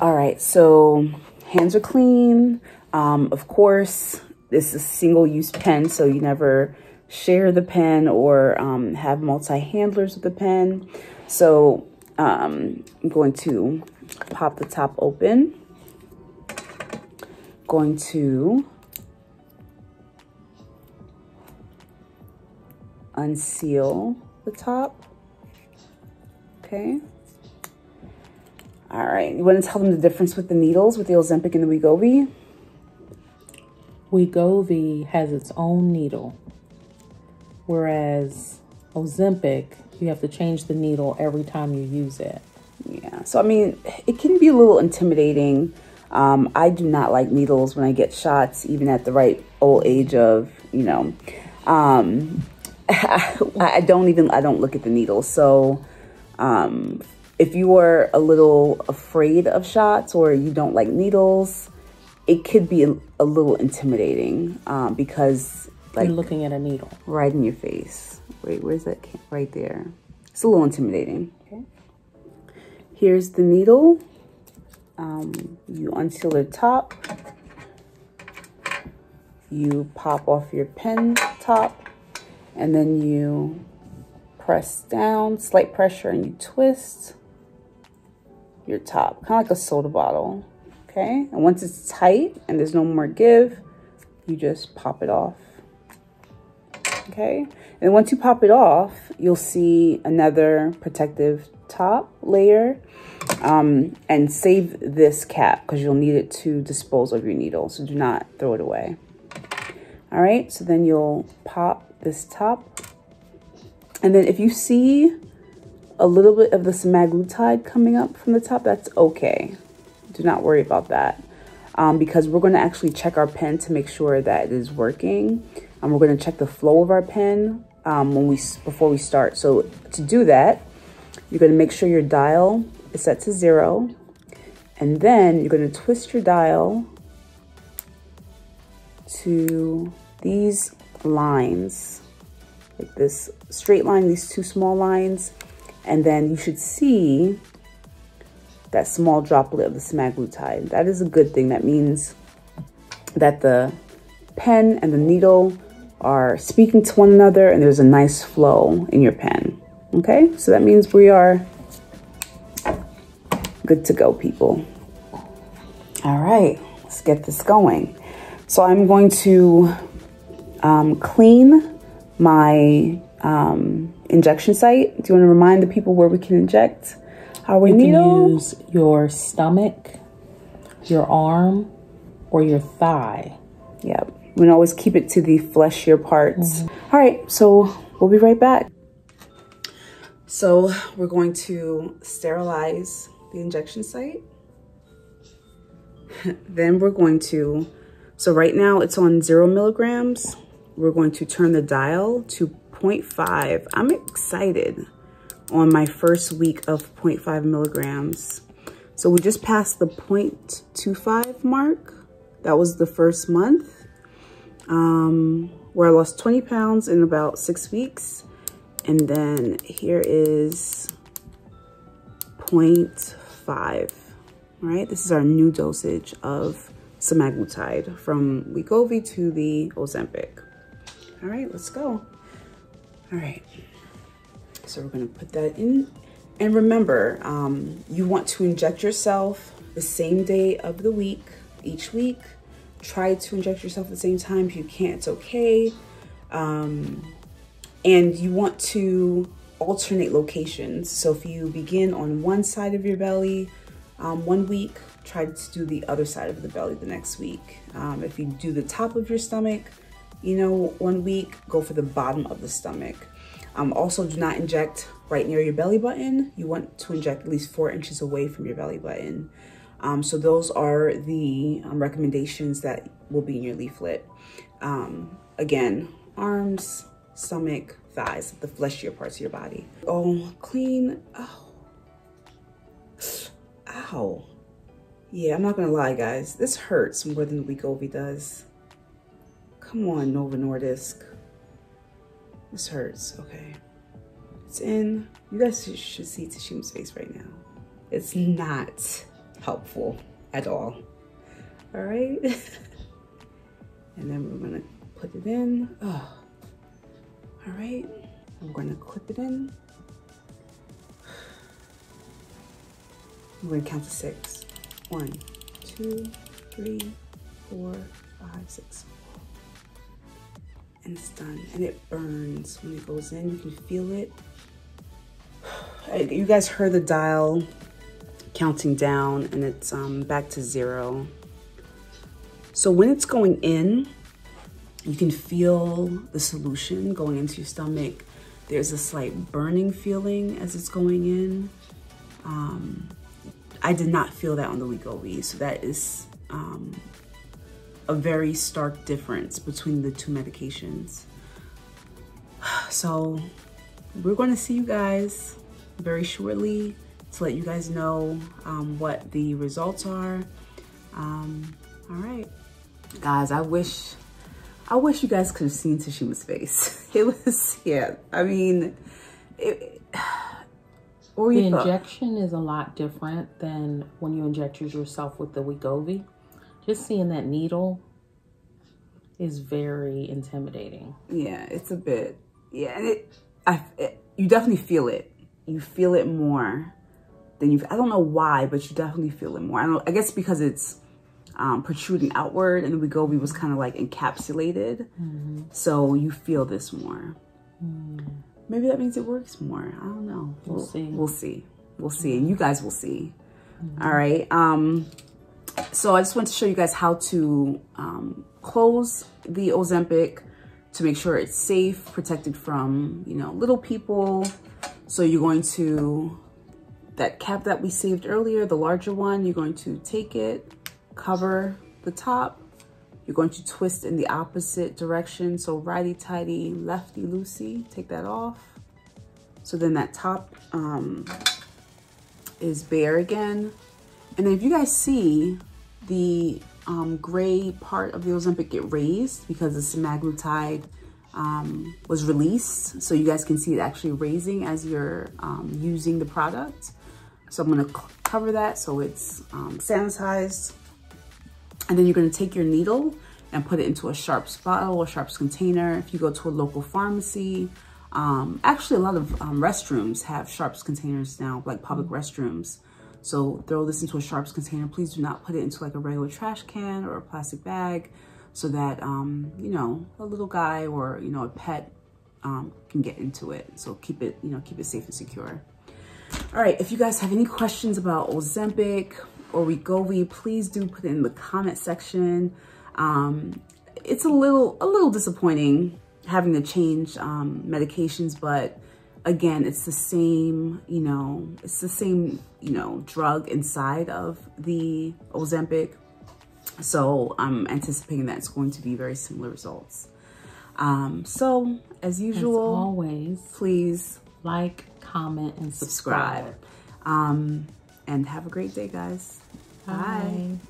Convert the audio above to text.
All right, so hands are clean. Um, of course, this is a single-use pen, so you never share the pen or um, have multi-handlers with the pen. So um, I'm going to pop the top open. Going to unseal the top. Okay. All right, you want to tell them the difference with the needles, with the Ozempic and the Wegovy? Wegovy has its own needle, whereas Ozempic, you have to change the needle every time you use it. Yeah, so I mean, it can be a little intimidating. Um, I do not like needles when I get shots, even at the right old age of, you know, um, I don't even, I don't look at the needles. So, um, if you are a little afraid of shots or you don't like needles, it could be a, a little intimidating um, because like You're looking at a needle right in your face. Wait, where's that? Right there. It's a little intimidating. Okay. Here's the needle. Um, you unseal the top. You pop off your pen top and then you press down, slight pressure, and you twist your top, kind of like a soda bottle, okay? And once it's tight and there's no more give, you just pop it off, okay? And once you pop it off, you'll see another protective top layer um, and save this cap because you'll need it to dispose of your needle. So do not throw it away. All right, so then you'll pop this top. And then if you see a little bit of the semaglutide coming up from the top, that's okay. Do not worry about that. Um, because we're going to actually check our pen to make sure that it is working. And we're going to check the flow of our pen um, when we before we start. So to do that, you're going to make sure your dial is set to zero. And then you're going to twist your dial to these lines, like this straight line, these two small lines. And then you should see that small droplet of the semaglutide. That is a good thing. That means that the pen and the needle are speaking to one another and there's a nice flow in your pen. Okay, so that means we are good to go, people. All right, let's get this going. So I'm going to um, clean my um, injection site. Do you want to remind the people where we can inject our you needle? can use your stomach, your arm, or your thigh. Yep. We can always keep it to the fleshier parts. Mm -hmm. All right, so we'll be right back. So we're going to sterilize the injection site. then we're going to, so right now it's on zero milligrams. We're going to turn the dial to 0.5. I'm excited on my first week of 0.5 milligrams. So we just passed the 0.25 mark. That was the first month um, where I lost 20 pounds in about six weeks. And then here is 0.5, right? This is our new dosage of semaglutide from Wegovy to the Ozempic. All right, let's go. All right, so we're gonna put that in. And remember, um, you want to inject yourself the same day of the week, each week. Try to inject yourself at the same time. If you can't, it's okay. Um, and you want to alternate locations. So if you begin on one side of your belly um, one week, try to do the other side of the belly the next week. Um, if you do the top of your stomach, you know, one week, go for the bottom of the stomach. Um, also, do not inject right near your belly button. You want to inject at least four inches away from your belly button. Um, so those are the um, recommendations that will be in your leaflet. Um, again, arms, stomach, thighs, the fleshier parts of your body. Oh, clean. Oh. Ow. Yeah, I'm not gonna lie, guys. This hurts more than the week Wegovy does. Come on, Novo Nordisk. This hurts. Okay. It's in. You guys should see Tashima's face right now. It's not helpful at all. All right. and then we're gonna put it in. Oh. All right, I'm gonna clip it in. I'm gonna count to six. One, two, three, four, five, six. And it's done. And it burns when it goes in. You can feel it. You guys heard the dial counting down and it's um, back to zero. So when it's going in, you can feel the solution going into your stomach. There's a slight burning feeling as it's going in. Um, I did not feel that on the Wegovy, so that is um, a very stark difference between the two medications. So we're going to see you guys very shortly to let you guys know um, what the results are. Um, all right, guys, I wish I wish you guys could have seen Tashima's face. It was, yeah, I mean, it, or the injection is a lot different than when you inject yourself with the Wegovy. Just seeing that needle is very intimidating. Yeah, it's a bit. Yeah, and it, I, it, you definitely feel it. You feel it more than you. I don't know why, but you definitely feel it more. I don't. I guess because it's um, protruding outward, and the we was kind of like encapsulated, mm -hmm. so you feel this more. Mm. Maybe that means it works more. I don't know. We'll, we'll see. We'll see. We'll see, and you guys will see. Mm -hmm. All right. Um, so I just want to show you guys how to um, close the Ozempic to make sure it's safe, protected from, you know, little people. So you're going to, that cap that we saved earlier, the larger one, you're going to take it, cover the top. You're going to twist in the opposite direction. So righty-tighty, lefty-loosey, take that off. So then that top um, is bare again. And if you guys see the um, gray part of the Ozempic get raised because the semaglutide um, was released. So you guys can see it actually raising as you're um, using the product. So I'm gonna cover that so it's um, sanitized. And then you're gonna take your needle and put it into a sharps bottle or sharps container. If you go to a local pharmacy, um, actually a lot of um, restrooms have sharps containers now, like public restrooms. So throw this into a sharps container. Please do not put it into like a regular trash can or a plastic bag so that, um, you know, a little guy or, you know, a pet um, can get into it. So keep it, you know, keep it safe and secure. All right, if you guys have any questions about Ozempic or Wegovy, please do put it in the comment section. Um, it's a little, a little disappointing having to change um, medications, but again, it's the same, you know, it's the same, you know, drug inside of the Ozempic. So I'm anticipating that it's going to be very similar results. Um, so as usual, as always, please like, comment, and subscribe. subscribe. Um, and have a great day, guys. Bye. Bye.